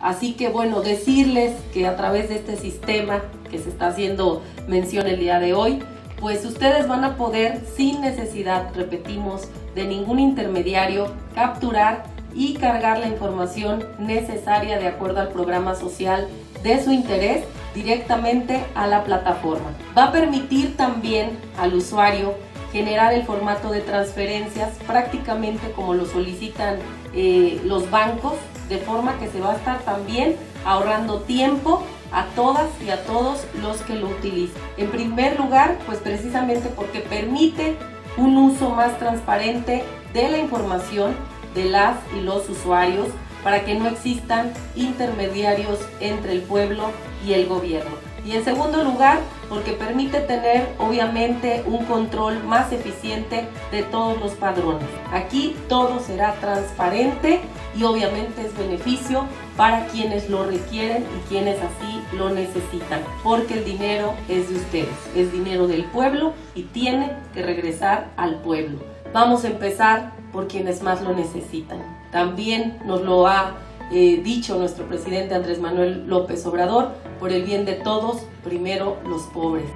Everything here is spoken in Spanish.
Así que bueno, decirles que a través de este sistema que se está haciendo mención el día de hoy, pues ustedes van a poder sin necesidad, repetimos, de ningún intermediario capturar y cargar la información necesaria de acuerdo al programa social de su interés directamente a la plataforma. Va a permitir también al usuario generar el formato de transferencias prácticamente como lo solicitan eh, los bancos, de forma que se va a estar también ahorrando tiempo a todas y a todos los que lo utilizan. En primer lugar, pues precisamente porque permite un uso más transparente de la información de las y los usuarios para que no existan intermediarios entre el pueblo y el gobierno. Y en segundo lugar, porque permite tener obviamente un control más eficiente de todos los padrones. Aquí todo será transparente y obviamente es beneficio para quienes lo requieren y quienes así lo necesitan, porque el dinero es de ustedes, es dinero del pueblo y tiene que regresar al pueblo. Vamos a empezar por quienes más lo necesitan. También nos lo ha eh, dicho nuestro presidente Andrés Manuel López Obrador, por el bien de todos, primero los pobres.